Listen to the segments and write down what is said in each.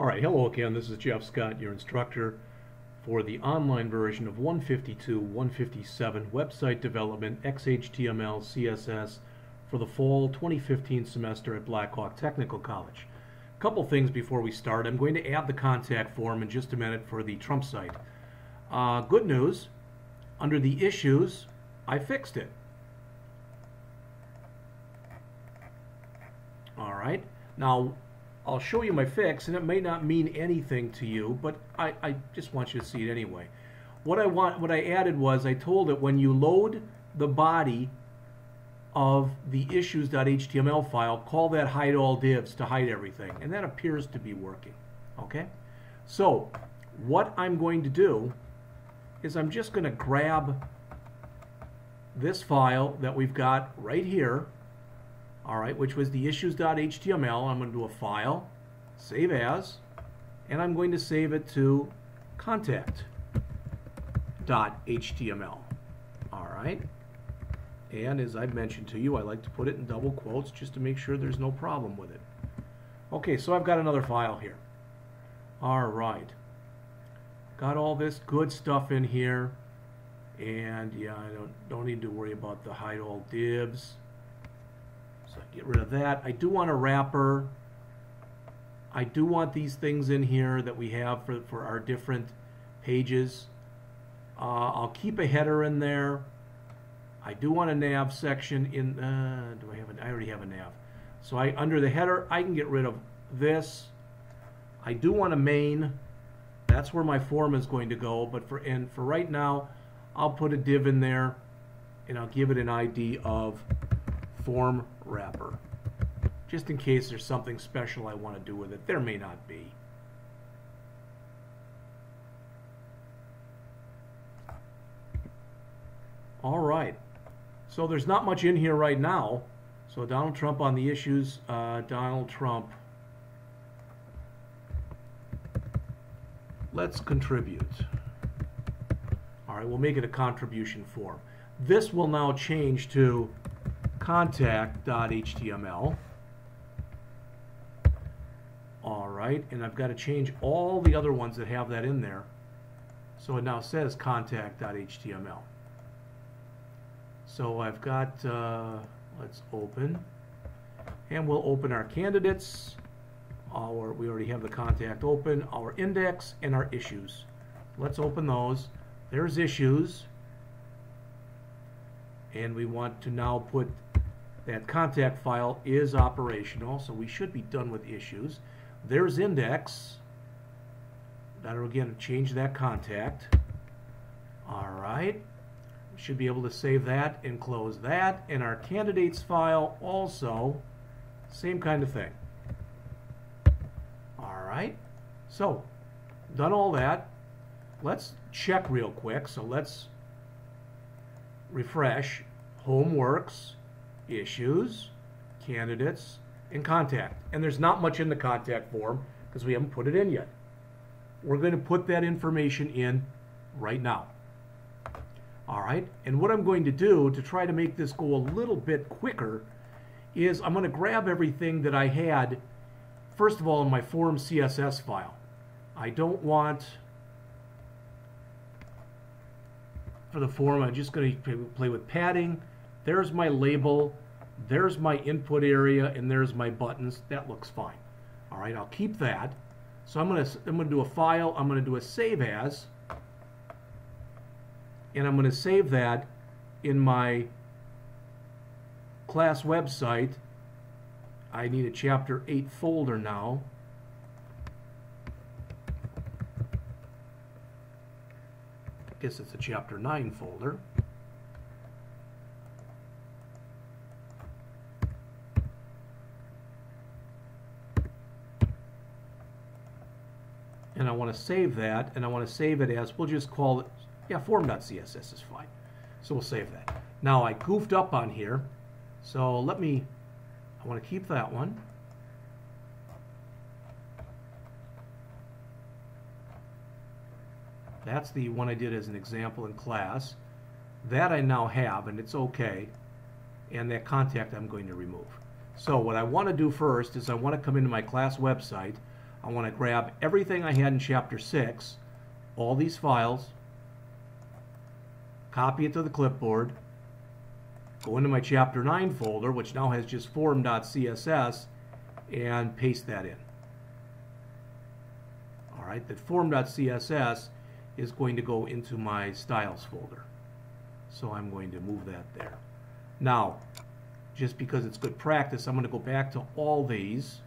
All right, hello again. This is Jeff Scott, your instructor for the online version of 152, 157 website development, XHTML, CSS for the fall 2015 semester at Blackhawk Technical College. A couple things before we start. I'm going to add the contact form in just a minute for the Trump site. Uh, good news, under the issues, I fixed it. All right. Now, I'll show you my fix, and it may not mean anything to you, but I, I just want you to see it anyway. What I want, what I added was I told it when you load the body of the issues.html file, call that hide all divs to hide everything, and that appears to be working. Okay, so what I'm going to do is I'm just going to grab this file that we've got right here all right, which was the issues.html. I'm going to do a file, save as, and I'm going to save it to contact.html. All right. And as I mentioned to you, I like to put it in double quotes just to make sure there's no problem with it. Okay, so I've got another file here. All right. Got all this good stuff in here. And yeah, I don't, don't need to worry about the hide all divs. Get rid of that. I do want a wrapper. I do want these things in here that we have for, for our different pages. Uh, I'll keep a header in there. I do want a nav section in, uh, do I have a, I already have a nav. So I, under the header, I can get rid of this. I do want a main. That's where my form is going to go. But for, and for right now, I'll put a div in there and I'll give it an ID of form wrapper. Just in case there's something special I want to do with it. There may not be. All right. So there's not much in here right now. So Donald Trump on the issues. Uh, Donald Trump. Let's contribute. All right, we'll make it a contribution form. This will now change to contact.html. All right, and I've got to change all the other ones that have that in there. So it now says contact.html. So I've got, uh, let's open, and we'll open our candidates. Our, we already have the contact open, our index, and our issues. Let's open those. There's issues. And we want to now put that contact file is operational, so we should be done with issues. There's index. That'll again change that contact. All right. Should be able to save that and close that. And our candidates file also, same kind of thing. All right. So, done all that. Let's check real quick. So let's refresh. Home works issues, candidates, and contact. And there's not much in the contact form because we haven't put it in yet. We're going to put that information in right now. All right, and what I'm going to do to try to make this go a little bit quicker is I'm going to grab everything that I had, first of all, in my form CSS file. I don't want, for the form, I'm just going to play with padding. There's my label. There's my input area, and there's my buttons. That looks fine. All right, I'll keep that. So I'm going to I'm going to do a file. I'm going to do a save as, and I'm going to save that in my class website. I need a chapter 8 folder now. I guess it's a chapter 9 folder. And I want to save that, and I want to save it as, we'll just call it, yeah, form.css is fine. So we'll save that. Now I goofed up on here, so let me, I want to keep that one. That's the one I did as an example in class. That I now have, and it's okay. And that contact I'm going to remove. So what I want to do first is I want to come into my class website. I want to grab everything I had in chapter 6, all these files, copy it to the clipboard, go into my chapter 9 folder, which now has just form.css, and paste that in. All right, that form.css is going to go into my styles folder. So I'm going to move that there. Now, just because it's good practice, I'm going to go back to all these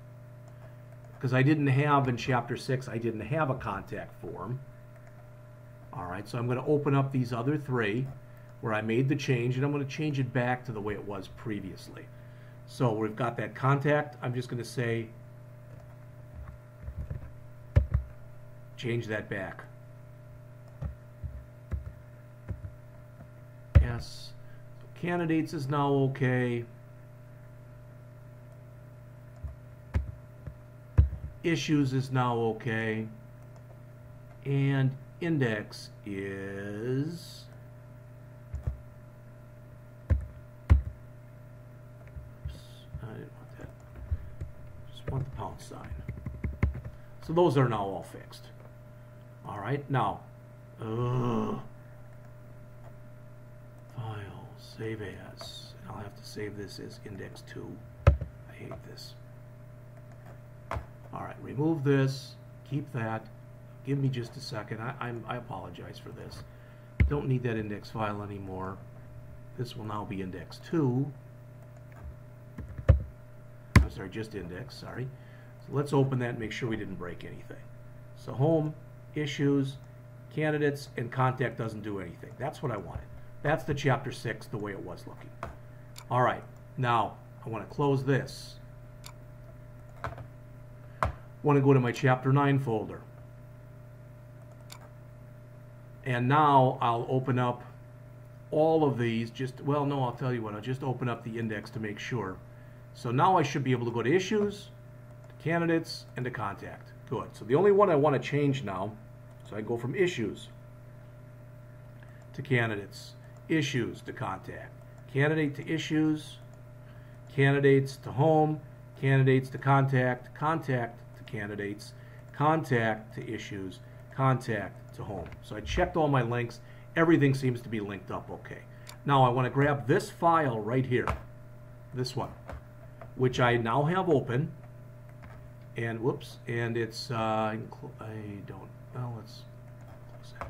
because I didn't have in chapter 6, I didn't have a contact form. All right, so I'm going to open up these other three where I made the change and I'm going to change it back to the way it was previously. So we've got that contact. I'm just going to say change that back. Yes. So candidates is now okay. Issues is now okay. And index is Oops, I didn't want that. Just want the pound sign. So those are now all fixed. All right, now, uh, file, save as. I'll have to save this as index 2. I hate this. All right, remove this, keep that. Give me just a second. I, I'm, I apologize for this. Don't need that index file anymore. This will now be index 2. I'm sorry, just index, sorry. So let's open that and make sure we didn't break anything. So home, issues, candidates, and contact doesn't do anything. That's what I wanted. That's the chapter 6, the way it was looking. All right, now I want to close this. Want to go to my chapter 9 folder. And now I'll open up all of these, just, well, no, I'll tell you what, I'll just open up the index to make sure. So now I should be able to go to issues, to candidates, and to contact. Good. So the only one I want to change now, so I go from issues to candidates, issues to contact, candidate to issues, candidates to home, candidates to contact, contact candidates, contact to issues, contact to home. So I checked all my links. Everything seems to be linked up okay. Now I want to grab this file right here, this one, which I now have open. And whoops, and it's, uh, I don't, well, let's close that.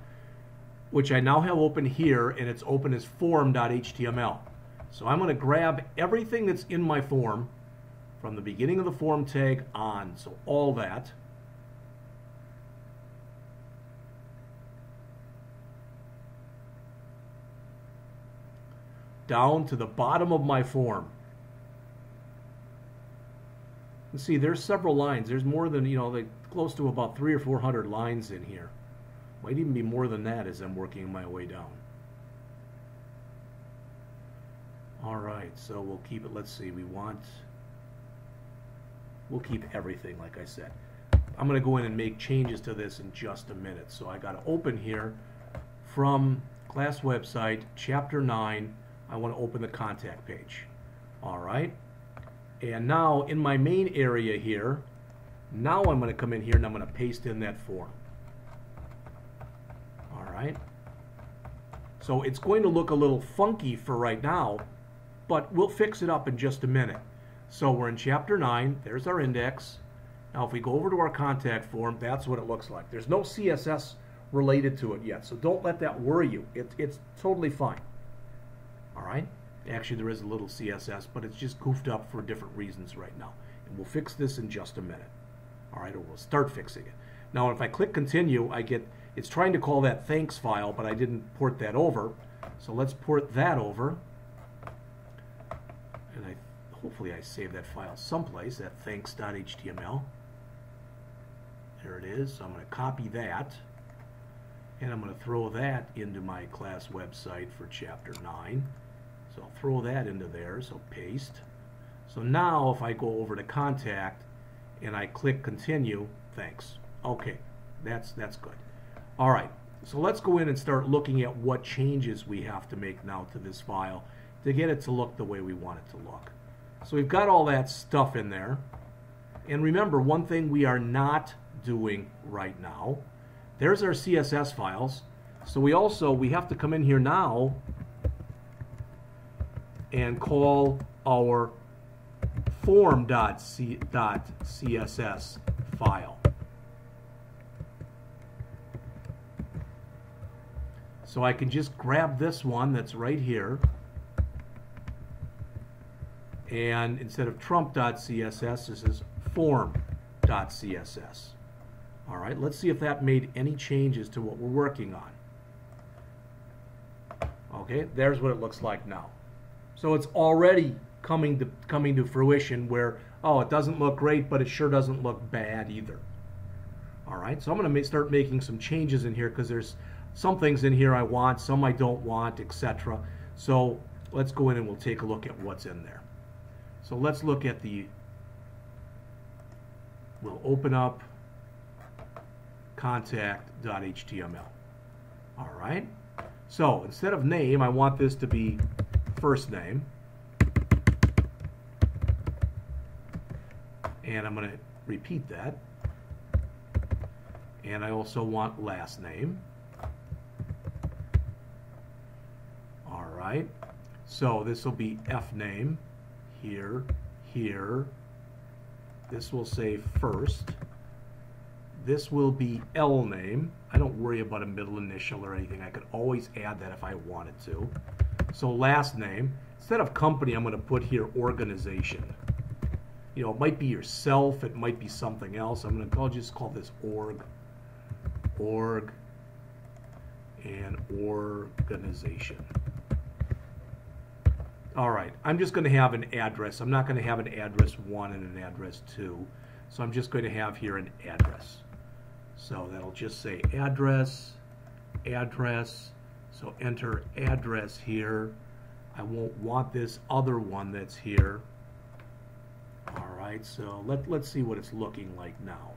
Which I now have open here, and it's open as form.html. So I'm going to grab everything that's in my form from the beginning of the form tag on. So all that. down to the bottom of my form. See, there's several lines. There's more than, you know, like close to about three or four hundred lines in here. Might even be more than that as I'm working my way down. All right, so we'll keep it, let's see, we want, we'll keep everything, like I said. I'm going to go in and make changes to this in just a minute. So I got to open here from class website, chapter 9, I want to open the contact page. All right. And now in my main area here, now I'm going to come in here and I'm going to paste in that form. All right. So it's going to look a little funky for right now, but we'll fix it up in just a minute. So we're in chapter 9. There's our index. Now if we go over to our contact form, that's what it looks like. There's no CSS related to it yet, so don't let that worry you. It, it's totally fine. All right? Actually, there is a little CSS, but it's just goofed up for different reasons right now. And we'll fix this in just a minute. All right, or we'll start fixing it. Now, if I click continue, I get, it's trying to call that thanks file, but I didn't port that over. So let's port that over. And I, hopefully I save that file someplace, that thanks.html. There it is. So I'm going to copy that. And I'm going to throw that into my class website for chapter 9. So I'll throw that into there, so paste. So now if I go over to contact and I click continue, thanks. Okay, that's, that's good. All right, so let's go in and start looking at what changes we have to make now to this file to get it to look the way we want it to look. So we've got all that stuff in there. And remember, one thing we are not doing right now, there's our CSS files. So we also, we have to come in here now and call our form.css file. So I can just grab this one that's right here and instead of trump.css this is form.css. All right, let's see if that made any changes to what we're working on. Okay, there's what it looks like now. So it's already coming to coming to fruition where oh it doesn't look great but it sure doesn't look bad either. All right, so I'm going to start making some changes in here because there's some things in here I want, some I don't want, etc. So let's go in and we'll take a look at what's in there. So let's look at the, we'll open up contact.html. All right. So instead of name, I want this to be first name. And I'm going to repeat that. And I also want last name. All right. So this will be F name here, here. This will say first. This will be L name. I don't worry about a middle initial or anything. I could always add that if I wanted to. So last name. Instead of company, I'm going to put here organization. You know, it might be yourself. It might be something else. I'm going to just call this org. Org and organization. All right, I'm just going to have an address. I'm not going to have an address 1 and an address 2. So I'm just going to have here an address. So that'll just say address, address. So enter address here. I won't want this other one that's here. All right, so let, let's see what it's looking like now.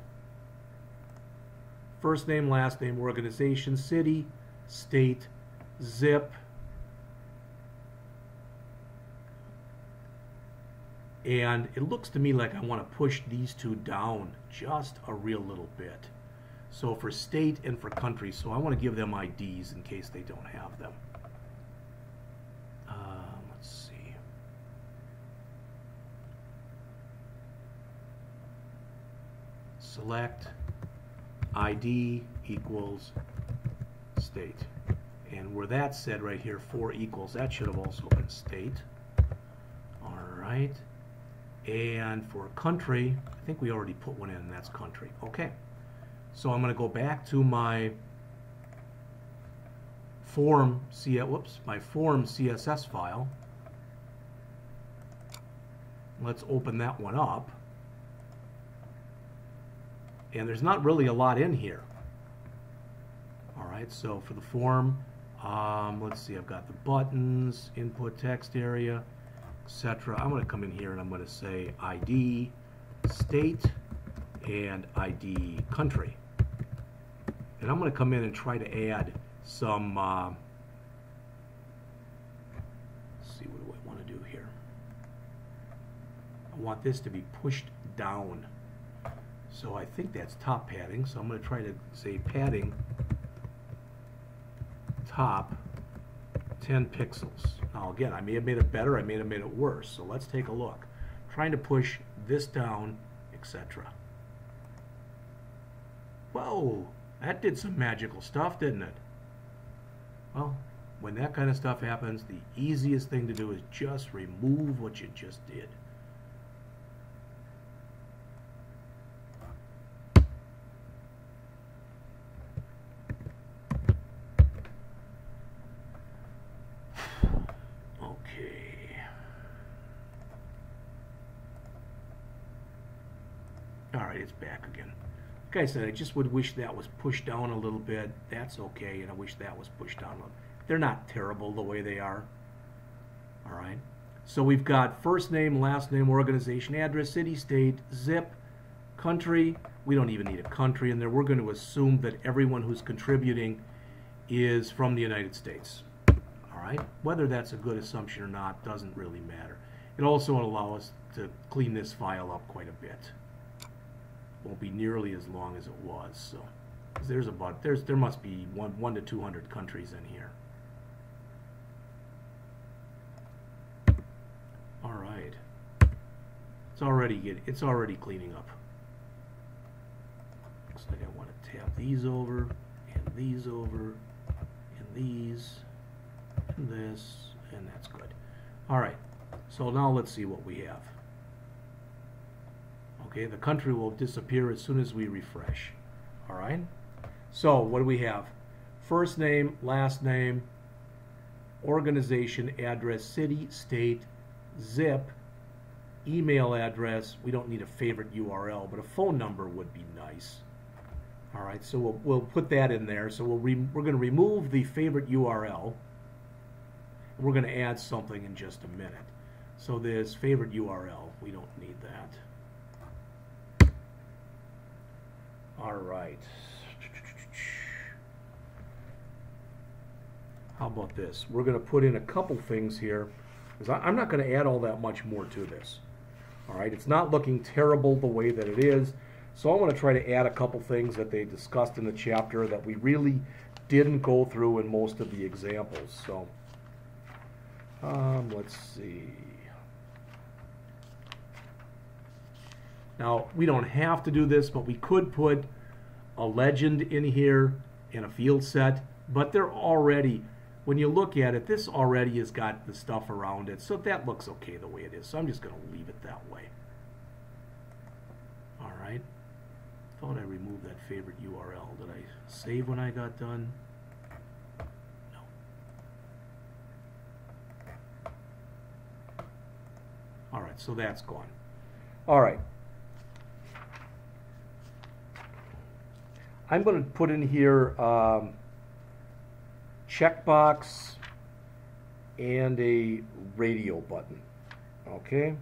First name, last name, organization, city, state, zip, And it looks to me like I want to push these two down just a real little bit. So for state and for country, so I want to give them IDs in case they don't have them. Um, let's see. Select ID equals state. And where that said right here, 4 equals, that should have also been state. All right. And for country, I think we already put one in, and that's country. Okay. So I'm going to go back to my form, C whoops, my form CSS file. Let's open that one up. And there's not really a lot in here. All right, so for the form, um, let's see, I've got the buttons, input text area, etc. I'm going to come in here and I'm going to say ID state and ID country. And I'm going to come in and try to add some, uh, see, what do I want to do here? I want this to be pushed down. So I think that's top padding. So I'm going to try to say padding top 10 pixels. Now again, I may have made it better, I may have made it worse. So let's take a look. trying to push this down, etc. Whoa, that did some magical stuff, didn't it? Well, when that kind of stuff happens, the easiest thing to do is just remove what you just did. it's back again. Like I said, I just would wish that was pushed down a little bit. That's okay, and I wish that was pushed down a little. They're not terrible the way they are. All right. So we've got first name, last name, organization, address, city, state, zip, country. We don't even need a country in there. We're going to assume that everyone who's contributing is from the United States. All right. Whether that's a good assumption or not doesn't really matter. It also will allow us to clean this file up quite a bit. Won't be nearly as long as it was. So there's about there's there must be one one to two hundred countries in here. All right, it's already get it's already cleaning up. Looks like I want to tap these over and these over and these and this and that's good. All right, so now let's see what we have. Okay, the country will disappear as soon as we refresh. All right, so what do we have? First name, last name, organization, address, city, state, zip, email address. We don't need a favorite URL, but a phone number would be nice. All right, so we'll, we'll put that in there. So we'll re, we're going to remove the favorite URL. We're going to add something in just a minute. So this favorite URL, we don't need that. All right. How about this? We're going to put in a couple things here. I'm not going to add all that much more to this. All right, it's not looking terrible the way that it is. So I'm going to try to add a couple things that they discussed in the chapter that we really didn't go through in most of the examples. So um, let's see. Now, we don't have to do this, but we could put a legend in here and a field set, but they're already, when you look at it, this already has got the stuff around it, so that looks okay the way it is. So I'm just going to leave it that way. All right. Thought I removed that favorite URL. Did I save when I got done? No. All right, so that's gone. All right. I'm going to put in here um, checkbox and a radio button. Okay?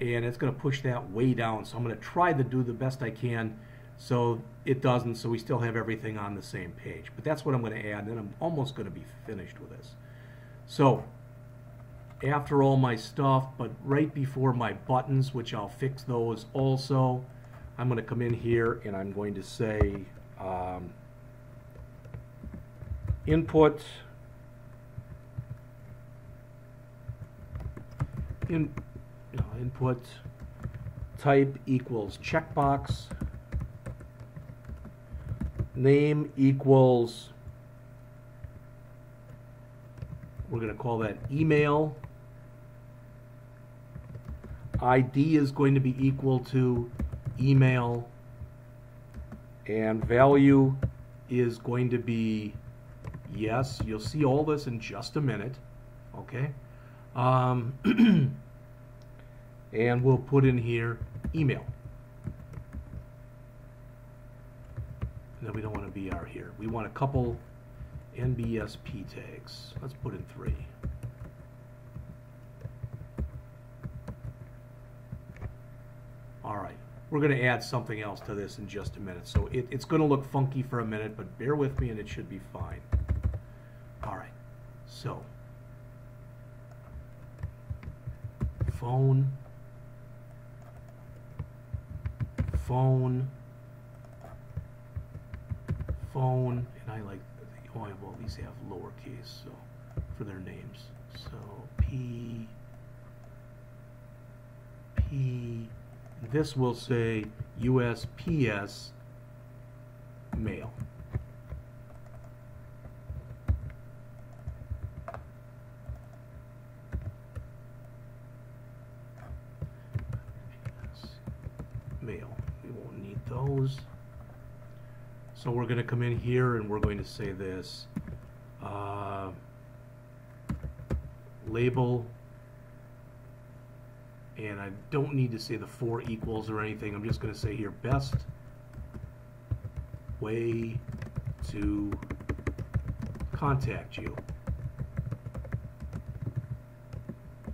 And it's going to push that way down. So I'm going to try to do the best I can so it doesn't, so we still have everything on the same page. But that's what I'm going to add, and I'm almost going to be finished with this. So after all my stuff, but right before my buttons, which I'll fix those also, I'm going to come in here and I'm going to say um, input in input type equals checkbox. Name equals we're going to call that email. ID is going to be equal to email. And value is going to be yes. You'll see all this in just a minute okay? Um, and we'll put in here email. Then we don't want a BR here. We want a couple NBSP tags. Let's put in three all right we're going to add something else to this in just a minute. So it, it's going to look funky for a minute, but bear with me and it should be fine. All right, so phone, phone, phone, and I like, oh, I well, these have lowercase so for their names. So P, P, this will say USPS mail. Mail. We won't need those. So we're going to come in here and we're going to say this. Uh, label and I don't need to say the for equals or anything. I'm just going to say here best way to contact you.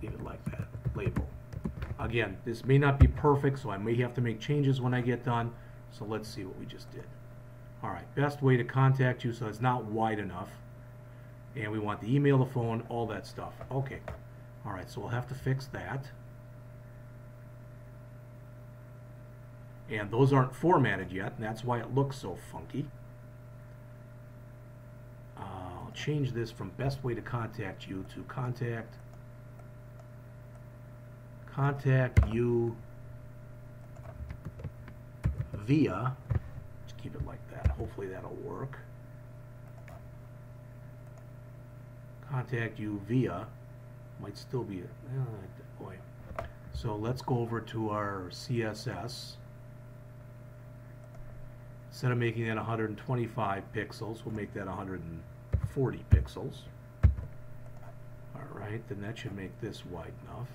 Leave it like that. Label. Again, this may not be perfect, so I may have to make changes when I get done. So let's see what we just did. All right, best way to contact you, so it's not wide enough. And we want the email, the phone, all that stuff. Okay. All right, so we'll have to fix that. And those aren't formatted yet, and that's why it looks so funky. Uh, I'll change this from best way to contact you to contact contact you via, let's keep it like that, hopefully that'll work. Contact you via, might still be, uh, boy. So let's go over to our CSS. Instead of making that 125 pixels, we'll make that 140 pixels. All right, then that should make this wide enough.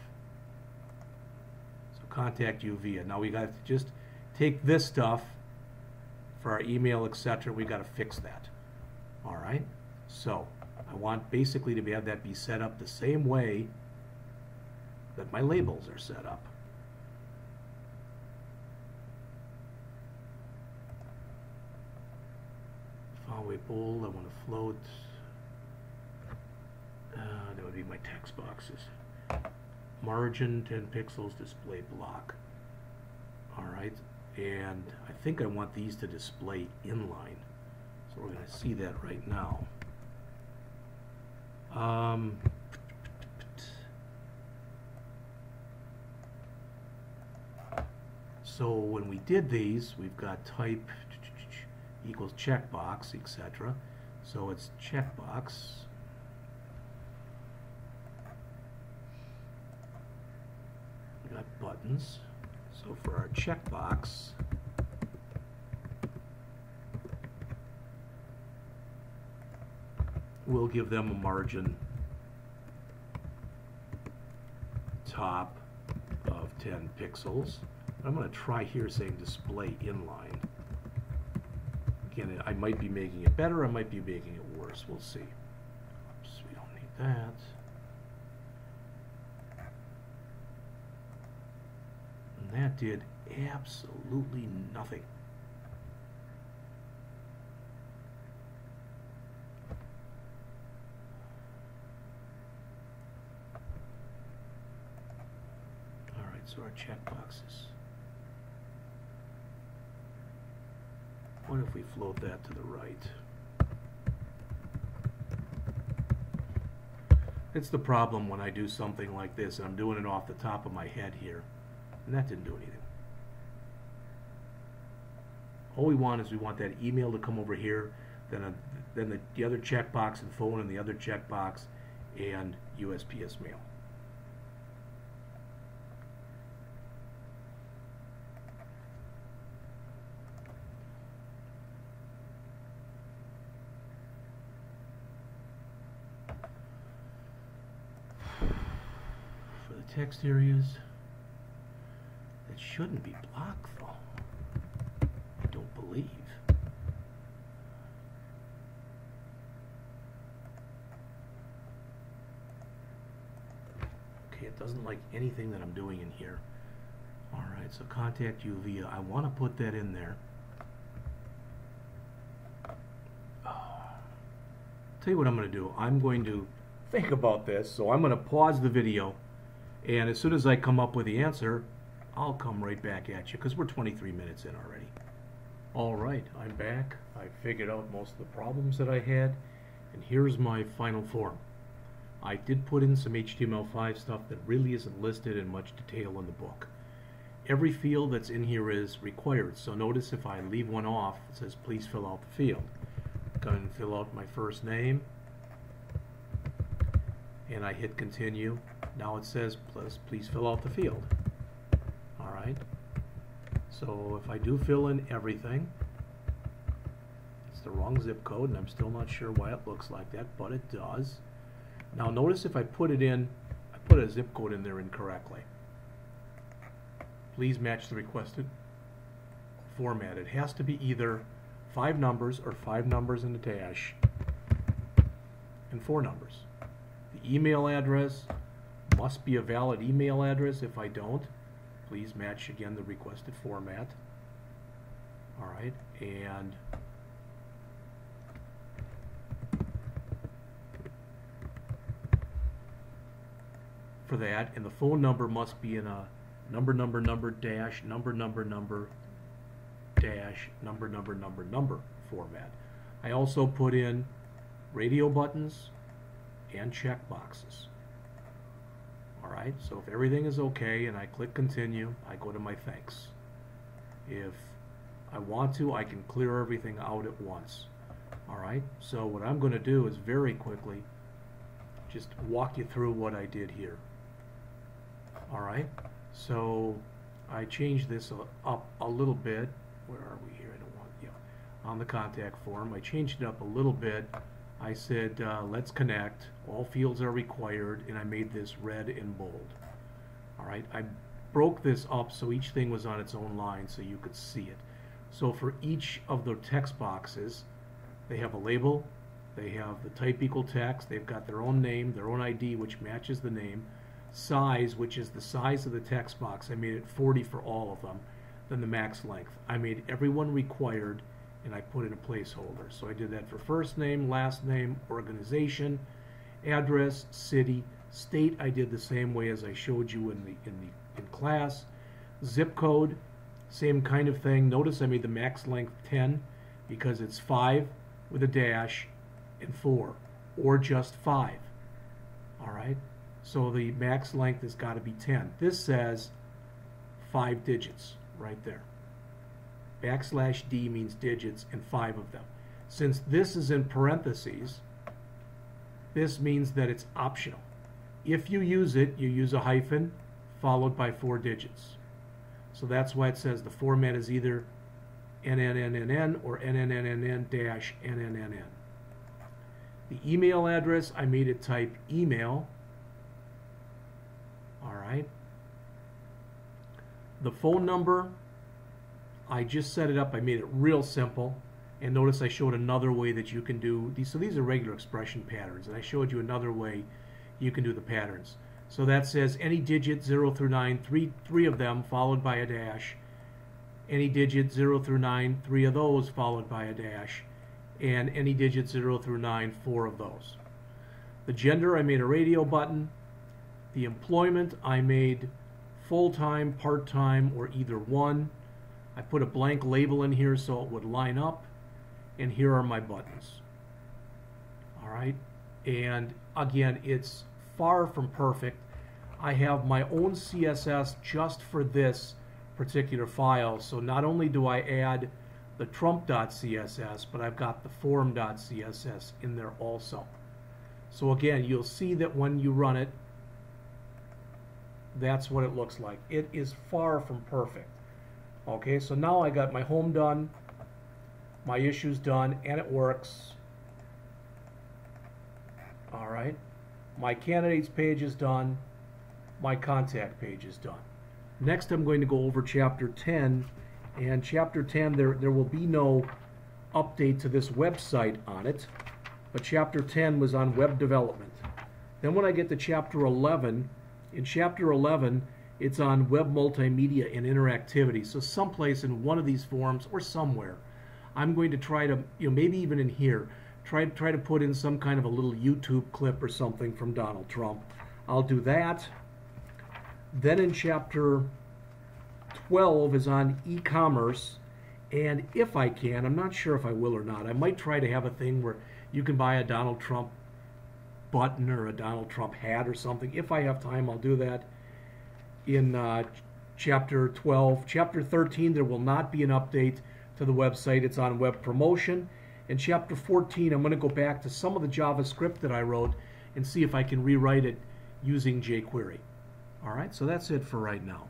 So contact you via. Now we got to just take this stuff for our email, etc. We got to fix that. All right. So I want basically to have that be set up the same way that my labels are set up. Fallway bold, I want to float. Uh, that would be my text boxes. Margin 10 pixels, display block. Alright, and I think I want these to display inline. So we're going to see that right now. Um, so when we did these, we've got type equals checkbox, etc. So it's checkbox. We got buttons. So for our checkbox, we'll give them a margin top of 10 pixels. I'm going to try here saying display inline. Again, I might be making it better, I might be making it worse. We'll see. Oops, we don't need that. And that did absolutely nothing. Alright, so our checkboxes. What if we float that to the right? It's the problem when I do something like this, and I'm doing it off the top of my head here. And that didn't do anything. All we want is we want that email to come over here, then a, then the, the other checkbox and phone and the other checkbox and USPS mail. For the text areas, that shouldn't be blocked though. I don't believe. Okay, it doesn't like anything that I'm doing in here. Alright, so contact you via, I want to put that in there. Ah. Tell you what I'm going to do. I'm going to think about this, so I'm going to pause the video, and as soon as I come up with the answer, I'll come right back at you because we're 23 minutes in already. All right, I'm back. I figured out most of the problems that I had, and here's my final form. I did put in some HTML5 stuff that really isn't listed in much detail in the book. Every field that's in here is required, so notice if I leave one off, it says please fill out the field. Go and fill out my first name, and I hit continue. Now it says please, please fill out the field. Alright, so if I do fill in everything, it's the wrong zip code, and I'm still not sure why it looks like that, but it does. Now notice if I put it in, I put a zip code in there incorrectly. Please match the requested format. It has to be either five numbers or five numbers in a dash and four numbers. The email address must be a valid email address. If I don't, please match again the requested format. All right, and for that, and the phone number must be in a number, number, number, dash, number, number, number, dash number number number number format. I also put in radio buttons and check boxes. Alright, so if everything is okay and I click continue, I go to my thanks. If I want to, I can clear everything out at once. Alright, so what I'm going to do is very quickly just walk you through what I did here. Alright, so I changed this up a little bit. Where are we here? I don't want, yeah, on the contact form. I changed it up a little bit. I said, uh, let's connect. All fields are required, and I made this red and bold. All right, I broke this up so each thing was on its own line so you could see it. So for each of the text boxes, they have a label, they have the type equal text, they've got their own name, their own ID, which matches the name, size, which is the size of the text box. I made it 40 for all of them. Then the max length. I made everyone required and I put in a placeholder. So I did that for first name, last name, organization, address, city, state. I did the same way as I showed you in the in the in class. Zip code, same kind of thing. Notice I made the max length 10 because it's 5 with a dash and 4 or just 5. All right? So the max length has got to be 10. This says five digits right there. Backslash D means digits and five of them. Since this is in parentheses, this means that it's optional. If you use it, you use a hyphen followed by four digits. So that's why it says the format is either NNNNN or NNNNN-NNNN. The email address, I made it type email all right. The phone number, I just set it up. I made it real simple. And notice I showed another way that you can do these. So these are regular expression patterns. And I showed you another way you can do the patterns. So that says any digit 0 through 9, three, three of them followed by a dash. Any digit 0 through 9, three of those followed by a dash. And any digit 0 through 9, four of those. The gender, I made a radio button. The employment I made full-time, part-time, or either one. I put a blank label in here so it would line up. And here are my buttons. All right. And again, it's far from perfect. I have my own CSS just for this particular file. So not only do I add the trump.css, but I've got the form.css in there also. So again, you'll see that when you run it, that's what it looks like. It is far from perfect. Okay, so now I got my home done, my issues done, and it works. All right, my candidates page is done, my contact page is done. Next, I'm going to go over chapter 10, and chapter 10, there, there will be no update to this website on it, but chapter 10 was on web development. Then when I get to chapter 11, in chapter 11, it's on web multimedia and interactivity. So someplace in one of these forms or somewhere, I'm going to try to, you know, maybe even in here, try try to put in some kind of a little YouTube clip or something from Donald Trump. I'll do that. Then in chapter 12 is on e-commerce. And if I can, I'm not sure if I will or not, I might try to have a thing where you can buy a Donald Trump button or a Donald Trump hat or something. If I have time, I'll do that in uh, chapter 12. Chapter 13, there will not be an update to the website. It's on web promotion. In chapter 14, I'm going to go back to some of the JavaScript that I wrote and see if I can rewrite it using jQuery. All right, so that's it for right now.